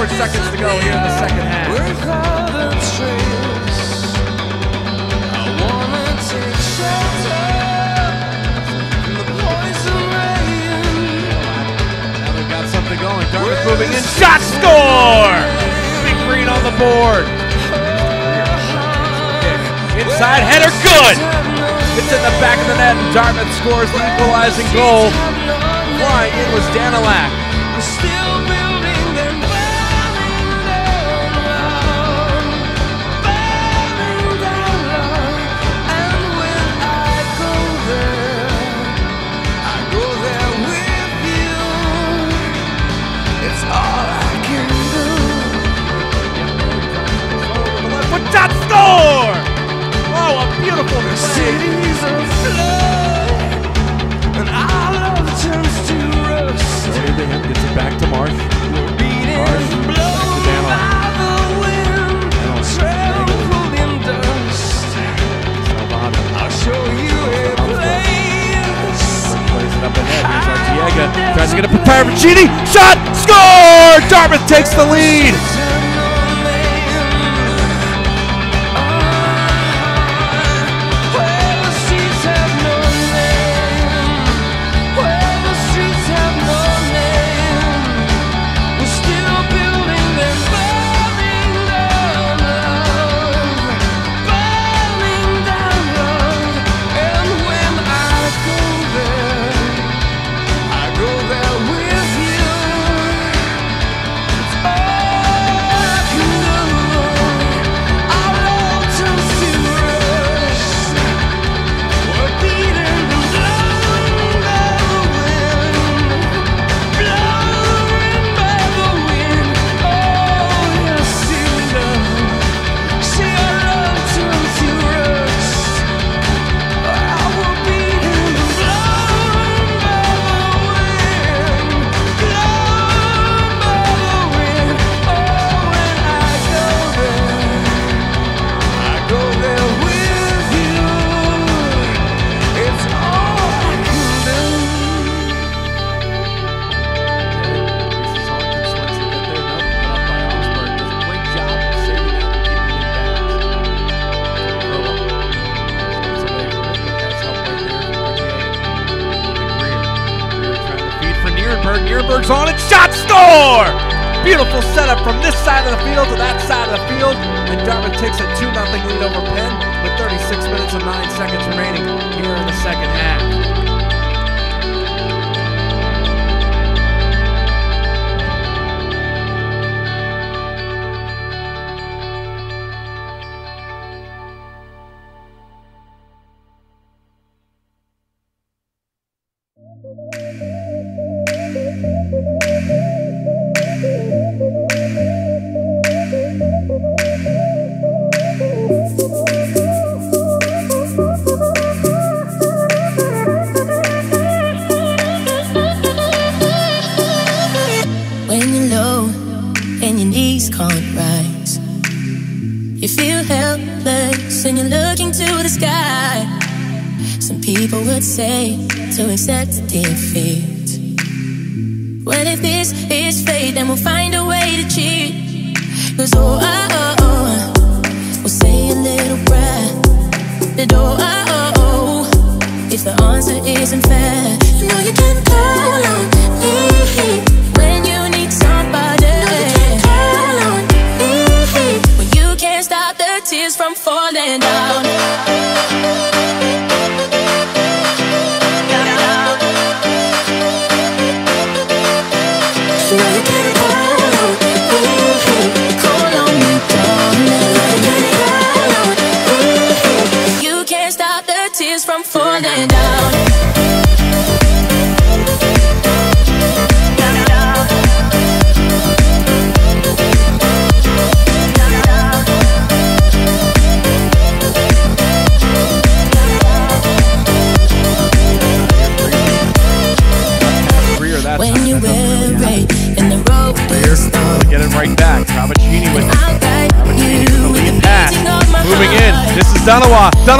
44 seconds to go here in the second half. Now they've got something going. Dartmouth moving in. Shot score! Big green on the board. Inside header, good! It's in the back of the net, and Dartmouth scores the equalizing goal. Flying in was Danilak. Parravicini. Shot! Score! Dartmouth takes the lead. On it. Shot score! Beautiful setup from this side of the field to that side of the field. And Dartmouth takes a 2 0 lead over Penn with 36 minutes and 9 seconds remaining here in the second half. Feel helpless and you're looking to the sky. Some people would say to accept defeat. Well, if this is fate, then we'll find a way to cheat. Cause oh, oh, oh, oh, we'll say a little prayer. That oh, oh, oh, oh, if the answer isn't fair, know you can call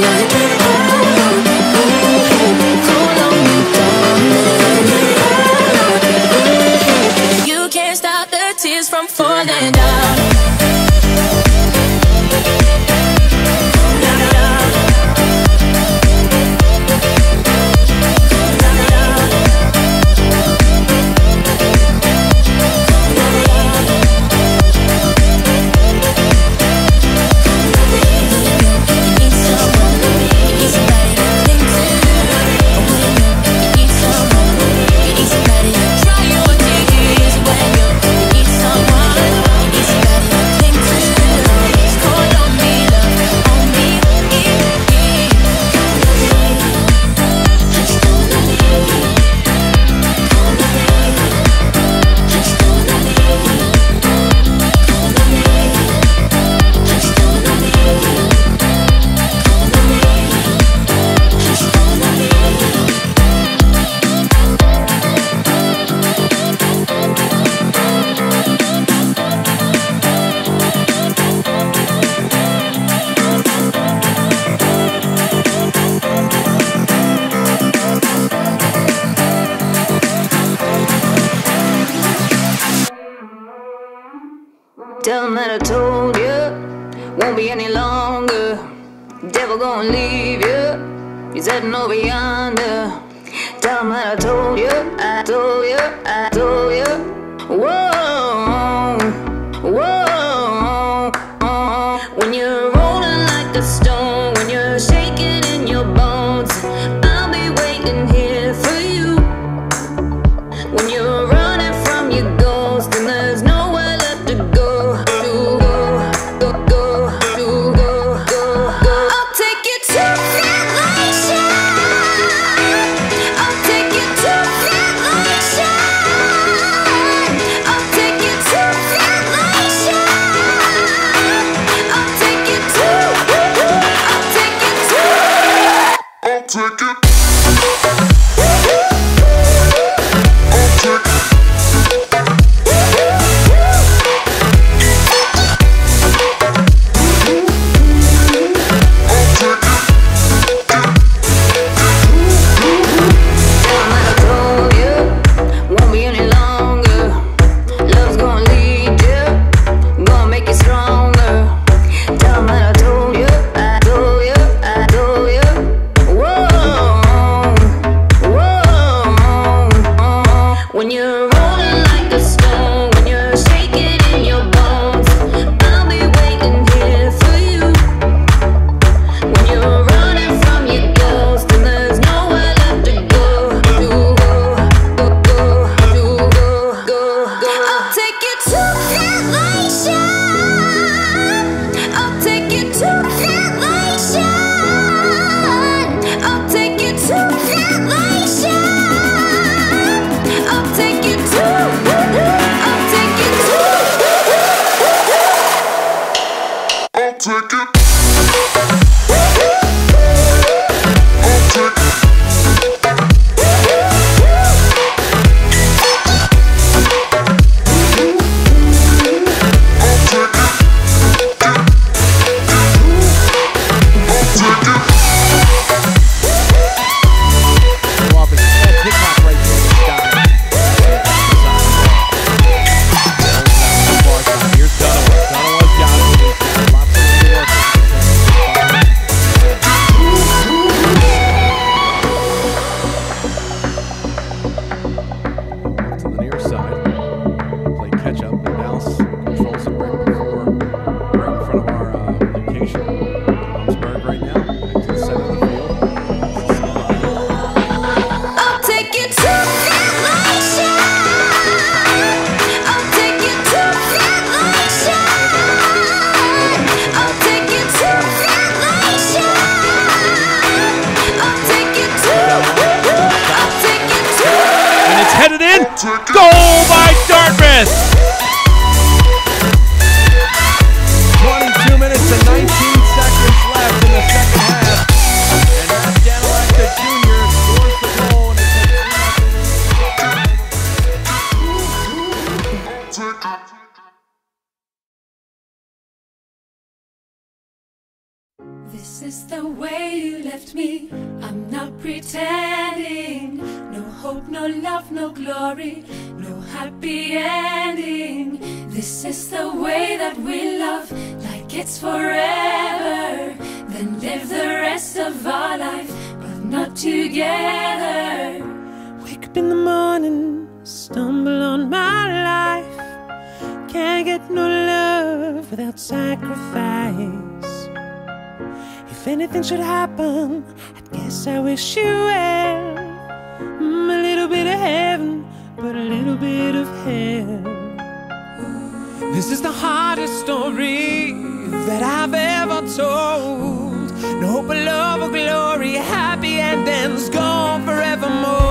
Well, you did it. Tell him that I told you, won't be any longer. Devil gonna leave you, he's heading over yonder. Tell him that I told you, I told you, I told you. This is the way you left me. I'm not pretending. No hope, no love, no glory, no happy ending. This is the way that we love, like it's forever. Then live the rest of our life, but not together. Wake up in the morning, stumble on my life. Can't get no love without sacrifice. If anything should happen, I guess I wish you well. Mm, a little bit of heaven, but a little bit of hell. This is the hardest story that I've ever told. No hope of love or glory, happy endings gone forevermore.